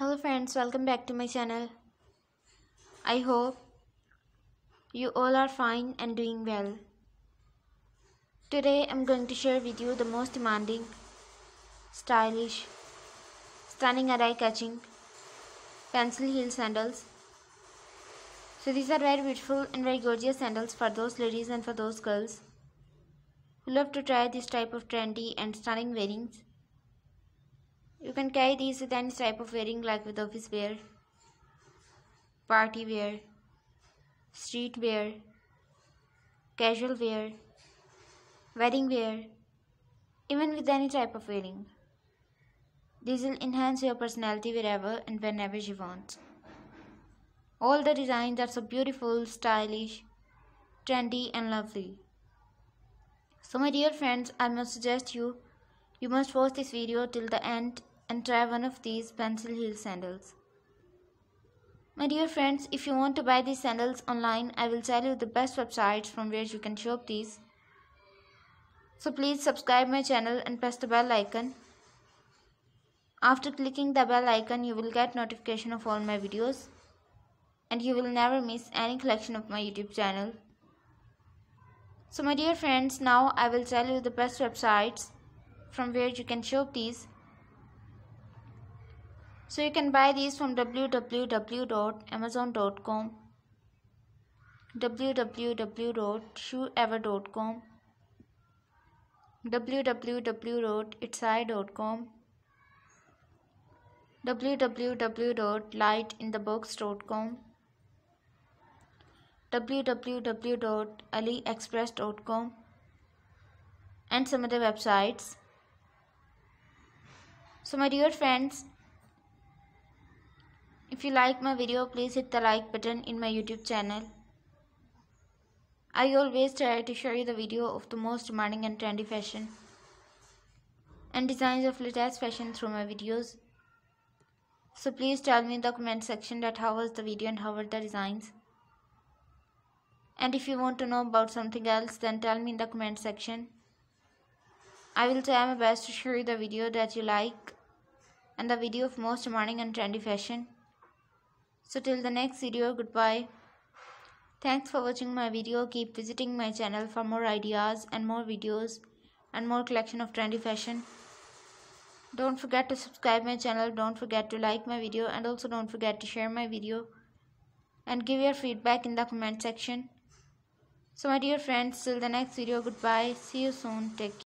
Hello friends, welcome back to my channel. I hope you all are fine and doing well. Today I'm going to share with you the most demanding, stylish, stunning and eye-catching pencil heel sandals. So these are very beautiful and very gorgeous sandals for those ladies and for those girls who love to try this type of trendy and stunning wearings. You can carry these with any type of wearing like with office wear, party wear, street wear, casual wear, wedding wear, even with any type of wearing. These will enhance your personality wherever and whenever you want. All the designs are so beautiful, stylish, trendy and lovely. So my dear friends, I must suggest you, you must watch this video till the end and try one of these pencil heel sandals. My dear friends, if you want to buy these sandals online, I will tell you the best websites from where you can shop these. So please subscribe my channel and press the bell icon. After clicking the bell icon, you will get notification of all my videos and you will never miss any collection of my YouTube channel. So my dear friends, now I will tell you the best websites from where you can shop these. So you can buy these from www.amazon.com, www.shoeever.com, www.etsy.com, www.lightinthebox.com, www.aliexpress.com, and some other websites. So my dear friends, if you like my video, please hit the like button in my YouTube channel. I always try to show you the video of the most demanding and trendy fashion and designs of latest fashion through my videos. So please tell me in the comment section that how was the video and how were the designs. And if you want to know about something else then tell me in the comment section. I will try my best to show you the video that you like and the video of most demanding and trendy fashion. So till the next video, goodbye. Thanks for watching my video. Keep visiting my channel for more ideas and more videos and more collection of trendy fashion. Don't forget to subscribe my channel. Don't forget to like my video and also don't forget to share my video and give your feedback in the comment section. So my dear friends, till the next video, goodbye. See you soon. Take care.